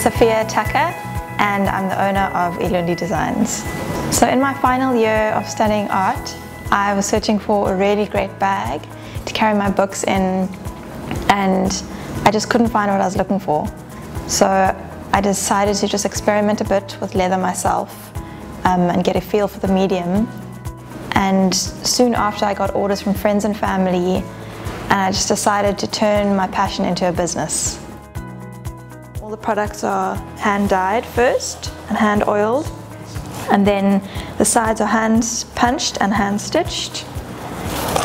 Sophia Tucker and I'm the owner of Ilundi Designs. So in my final year of studying art, I was searching for a really great bag to carry my books in and I just couldn't find what I was looking for. So I decided to just experiment a bit with leather myself um, and get a feel for the medium. And soon after I got orders from friends and family and I just decided to turn my passion into a business. All the products are hand dyed first and hand oiled and then the sides are hand punched and hand stitched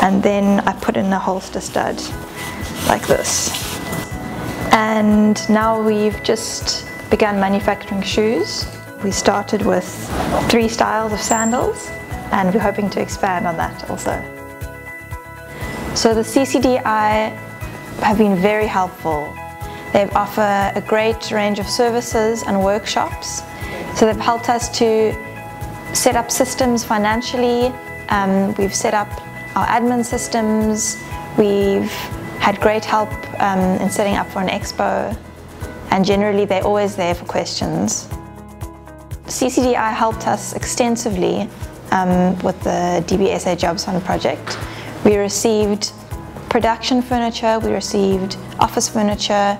and then I put in a holster stud like this. And now we've just begun manufacturing shoes. We started with three styles of sandals and we're hoping to expand on that also. So the CCDI have been very helpful. They offer a great range of services and workshops. So they've helped us to set up systems financially. Um, we've set up our admin systems. We've had great help um, in setting up for an expo and generally they're always there for questions. CCDI helped us extensively um, with the DBSA Jobs Fund project. We received production furniture, we received office furniture,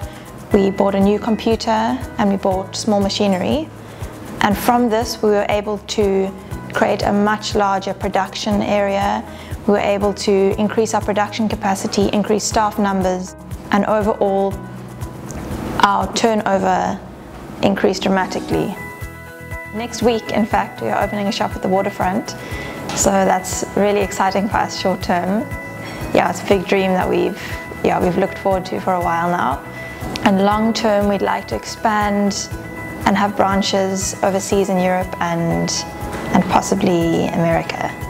we bought a new computer and we bought small machinery. And from this we were able to create a much larger production area. We were able to increase our production capacity, increase staff numbers, and overall our turnover increased dramatically. Next week, in fact, we are opening a shop at the waterfront, so that's really exciting for us short term. Yeah, it's a big dream that we've, yeah, we've looked forward to for a while now. And long term, we'd like to expand and have branches overseas in Europe and, and possibly America.